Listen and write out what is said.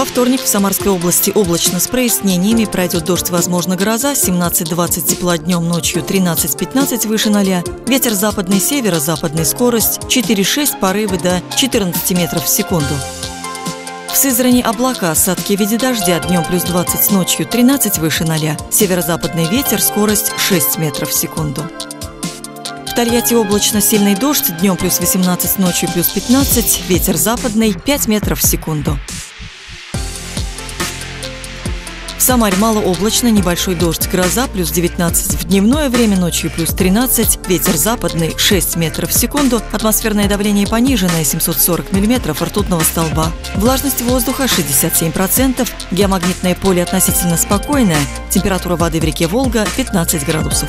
Во вторник в Самарской области облачно. С прояснениями, пройдет дождь, возможно, гроза, 17-20 тепла днем, ночью 13-15 выше 0, ветер западный, северо-западный, скорость 4-6, порывы до 14 метров в секунду. В Сызрани облака, осадки в виде дождя, днем плюс 20 ночью 13 выше 0, северо-западный ветер, скорость 6 метров в секунду. В Тольятти облачно, сильный дождь, днем плюс 18, ночью плюс 15, ветер западный 5 метров в секунду. В Самаре малооблачно, небольшой дождь, гроза, плюс 19 в дневное время, ночью плюс 13, ветер западный 6 метров в секунду, атмосферное давление пониженное 740 миллиметров ртутного столба. Влажность воздуха 67%, геомагнитное поле относительно спокойное, температура воды в реке Волга 15 градусов.